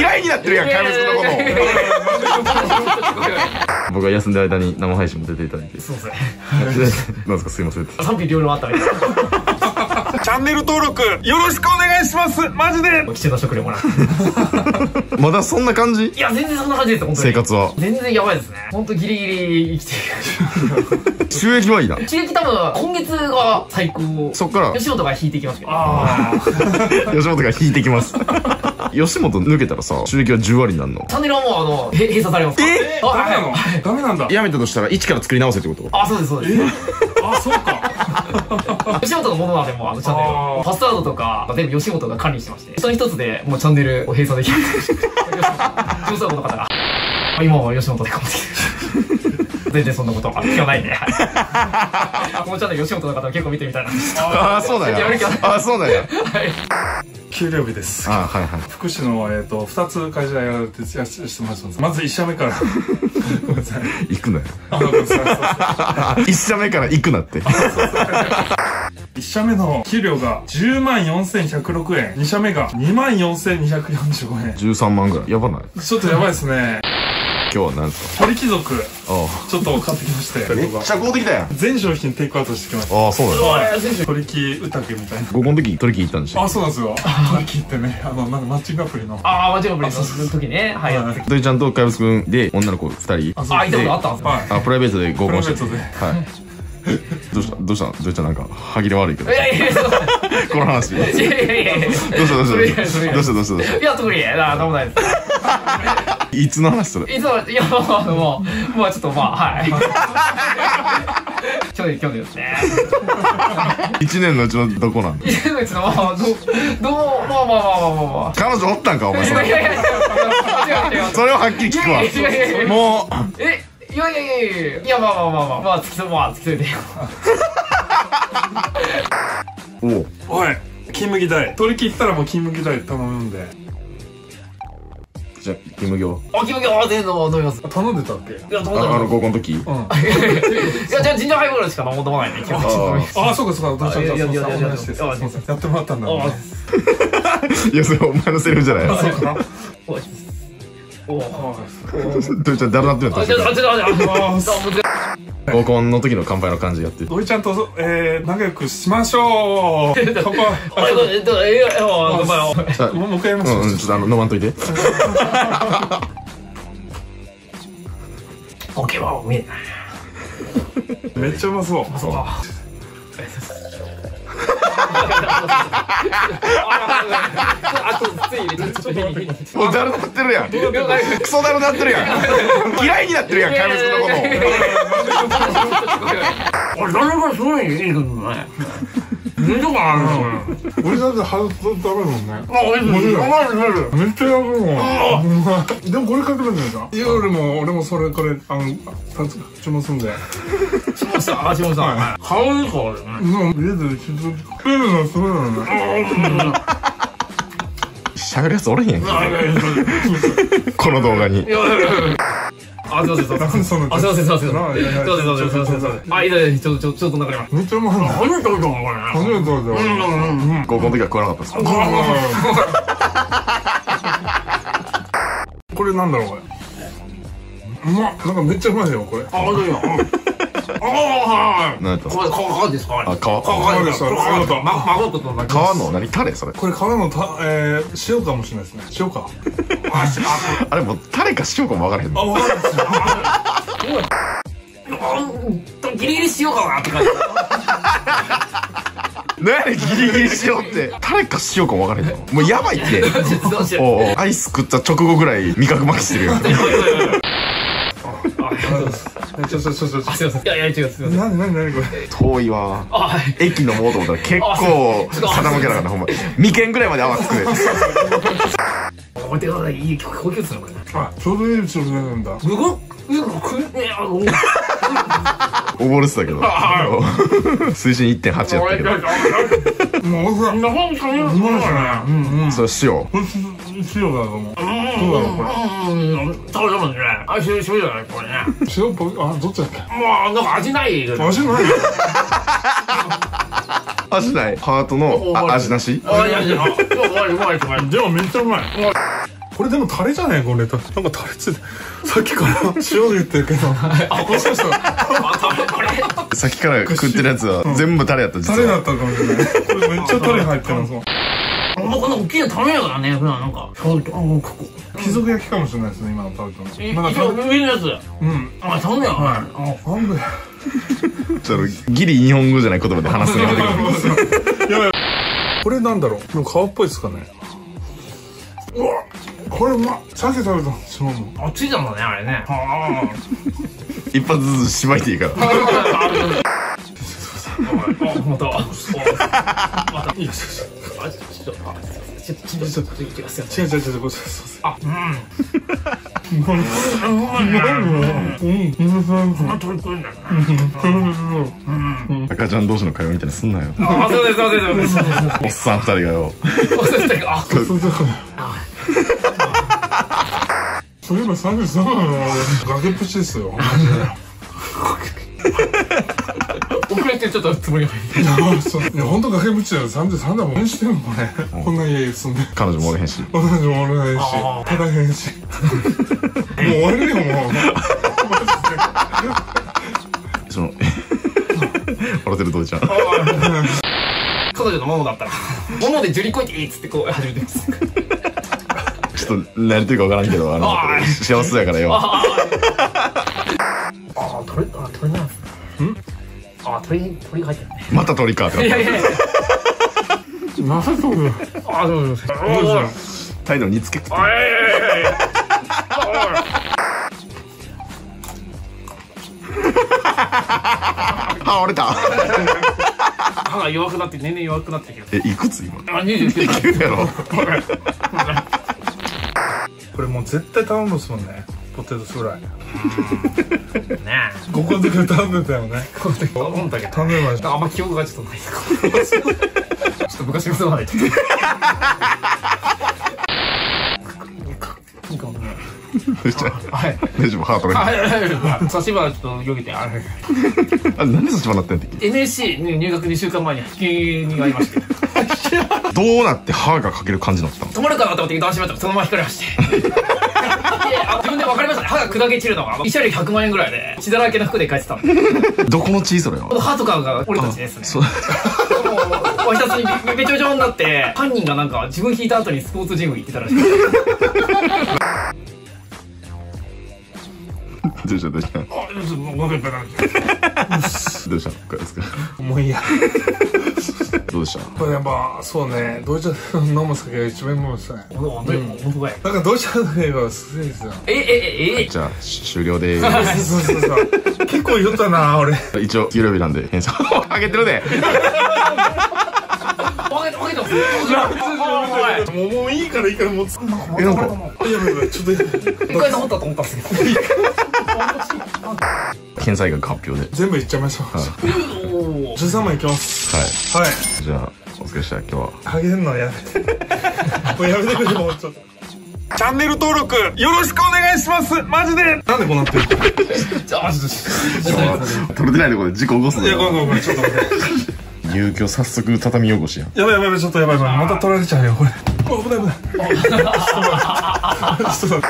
嫌いになってるやん怪物のこと。僕が休んでる間に生配信も出ていただいて。そうですね なんですかすいません。賛否両論あったみたいなチャンネル登録よろしくお願いします。マジで。貴重な食料もら まだそんな感じ？いや全然そんな感じです本当に。生活は。全然やばいですね。本当ギリギリ生きてい 収益はいいな。る収益多分今月が最高そっから。吉本が引いていきますけど。あ 吉本が引いてきます。吉本抜けたらさ収益は10割になるの？チャンネルはもうあのへ閉鎖されますえああダメなのはい。ダメなんだ。やめたとしたら一から作り直せってこと？あそうですそうですあそうか。吉本のものなんでもうあのチャンネル。パスワードとか全部吉本が管理してまして。その一つでもうチャンネルを閉鎖できる。上層部の方が。あ今は吉本で頑張ってる。全然そんなことは聞かないんではい。このチャンネル吉本の方結構見てみたいな。ああそうなんや。やめる気はない。ああそうなんや。給料日です。あはいはい。福祉の、えー、と2つ会社やられてやしてましたまず1社目から 行くなよ。あごめんなさい。一社目から行くなって。1社目の給料が10万4106円。2社目が2万4245円。13万ぐらい。やばない。ちょっとやばいですね今日は何ですか？鳥貴族。あちょっと買ってきまして。あめっちゃ買うてきたやん。全商品テイクアウトしてきました。ああそうなんやはい鳥貴宴みたいな。高校の時取り木行ったんでしょあそうなんですよ。鳥貴ってねあのなんかマッチングアプリの。ああ、マジョブリの時ね。はい。はいちゃんと怪物くんで女の子2人。あそうあ、いたことあったんですよ。はいあプライベートで合コンして。てプライベーはい。どうした？どうした？どうした？なんか歯切れ悪いけど。この話。どういやいやいや。いや。した？どうした？どうした？どうした？どうした？どうしいや、特に、な、なんもないです。たいつの話それ？いつも、いや、もう、もう、もうちょっと、まあ、はい。去年、去年ですね。1年のうちのどこなんだ？いや、うちの、まあ、ど、どう、まあまあまあまあまあまあ。彼女おったんかお前それいやいやいや。それをはっきり聞くいやいやいやいやわもうえ、いやいやいやいやいや、まあまあまあまあ、まあ、付き添い、まあ、付き添いで。おうおい金麦代取り切ったらもう金麦代頼むんでじゃあ金麦をあ、キムキム、あ、全然飲みます。い頼んでたっけ？や、どうああのだろう。高校の時？うん。いや、じゃあ、ジンジャーハイボールしか飲まないね、今日。ああそうかそうか。どうしたいやいやってもらったんだあ いやそれお前のセリフじゃない？おいおおどうちゃん誰なってるんあ、ちょっと、だあ、ちょっと、あ、ちょっと、あ、難しい。合コンの時の乾杯の感じやって。土井ちゃんと、えー、仲良くしましょう。こもう もう一回やりましょう、うんうんちょっとあの飲まんといて。オケは見え。ない。めっちゃうまそう。そう。か。あと、つい、ちょっと、ちょっと、もうだるなってるやんクソだるなってるやん嫌いになってるやん怪物くんのこと俺、誰がすごいいいけどね。寝とかあるの俺だって外すとダメだもん。ねあ、おいしい。おいしい。めっちゃやるもん。でもこれかけるん。じゃないですか夜も俺もそれこれあの2つ注文すん。でしました、あ、しました。顔いい顔だよね。もう家で食えるのすごいよね喋るやつおれへん。やん。この動画にあ、すいません、すいません。すいません、すいません。すいません、すいません、すいません、すいません。あ、いいです、ちょちょちょっと中にます。めっちゃうまいな初めて食べたのこれ。初めて食べたよ高校の時は食わなかったですかこれなんだろうこれうまっなんかめっちゃうまいよこれあ、本当に。ああ、はい。何やったんですこれ、皮、皮ですかあ皮皮、皮です。ありがとま、孫とと。皮の何タレそれ？これ皮のた、えー、塩かもしれないですね。塩か。あ、し、あ、あれもうタレか塩かも分からへんあの分かるんですよ。あ、ギリギリしようかなって感じ。何やねんギリギリ塩って。タレか塩かも分からへんの？もうやばいって。どうしよう。おうおう。アイス食った直後ぐらい味覚麻痺してるよえちょちょちょちょあ、すいません。いやいや、違う、すいません。何何何これ。遠いわ。あ、はい。駅のもうと思ったら結構傾けなかったほんま。眉間ぐらいまで泡つくね置いてください。いい高級ですね、これ。あちょうどいい調子なんだ。うごうん、く、ね、あの、溺れてたけど。水深1.8やったけど。もうそれ塩これ塩だと思うどうだろうこれうん、食べたもんね。あ、塩、塩じゃない、これね。塩っぽいあどっちだっけ？もう、なんか味ない。味ないよ味ない ハートのあ味なしあ、いやいや、うまい、うまい、うまい。でもめっちゃうまいこれでもタレじゃねえこれなんかタレついてさっきから塩で言ってるけどあ、もしかしたら。さっきから食ってるやつは全部タレやった実はタレだったかもしれないこれめっちゃタレ入ってますもんもうこの大きいの食べないからね、普段なんか。そう、あ、もう、ここ。貴族焼きかもしれないですね今の食べたえ、のまだ一応食べ上のやつ。うん。あ、食べない。よ。あ、なん。で ちょっとギリ日本語じゃない言葉で話すのやめてくれ やばいこれなんだろう？でも皮っぽいですかね？うわこれうまっ。鮭食べた。の違うのあ、ついたんだね、あれね。あ。一発ずつしばいていいから。あ。あ、また。また。いや、ちょっと、ちょっと、ちょっと、ちょっと、ちょっと、ちょっと、すいません。違う違う違うこれそうそうあ、うん。うんあ、取り組んだな。赤ちゃん同士の会話みたいなすんなよあ、そうです、そうです、そうです。おっさん二人がよそうです。あ、そうそうそういえば33なの崖っぷちですよ遅れてちょっとつもりが入って。いやそういや本当崖っぷちだよ33だもん何してんのこれ。こんな家住んで彼女もおれへんし同じもおらないしただへんしもう終われるよもう。その笑ってる父ちゃん。彼女のももだったら、ももで樹里こいていいっつってこう始めてます。ちょっと慣れてるか分からんけどあの幸せやからよ。ああ、鳥、あ、鳥なんですね。ん？あ、鳥、鳥が入ってるね。また鳥かっていやいやいや。まさかのあ、そうそうそう。タイの煮つけ食ってあ、いやいやいやいや。あ折れた歯が弱くなって、年々弱くなってきてる。えいくつ今？あ、29歳。やろ これもう絶対頼むっすもんねポテトフライ。ね。ここで頼んでたよね。え。こうやって思ったけど。頼んでました。あんま記憶がちょっとない。ちょっと昔のそうない。と。どうしたはい。大丈夫ハートレはい。はい。はい。差し歯ちょっとよけて、あれ。あなんでそっちもなってんだっ NSC に入学2週間前に引きがありまして。けどうなって歯がかける感じになったの止まるかなと思って油断しましたらそのまま引かれまして。自分で分かりました。ね。歯が砕け散るのが。慰謝料100万円ぐらいで、血だらけの服で帰ってたんで。どこの血それは？歯とかが俺たちですね。そう。もう、おひたすにべべちょべちょになって、犯人がなんか自分引いた後にスポーツジム行ってたらしくて。どうした？どうした？どあ、ちょっともうごめんなさい。うした？これですかもういいやどうした？これやっぱそうねドイツ飲む酒が一番飲むっすね。お本当に、本当かい。なんかドイツの酒が好きですよ。え、え、え、え、じゃあし終了でそうそうそう結構言ったな俺。一応給料日なんで返済あげてるで。分けて、分けてます。おいもうもういいからいいからもう。えなんか。やばいやばいちょっと一回治ったと思ったんですけど。返済額発表で。全部いっちゃいましょう。おー13万いきます。はい。はい。じゃあお疲れした今日は。ハゲるのやめて。もうやめてくれもうちょっと。チャンネル登録よろしくお願いします。マジで。なんでこうなってるじゃあ。取れて。ないところで事故起こすのいやごめんごめんちょっと待って入居早速畳汚しや。んやばいやばいやばいちょっとやばいやばい。また取られちゃうよこれ。あ危ない危ない。ちょっと待って。ちょっと待って